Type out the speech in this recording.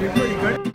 be pretty good.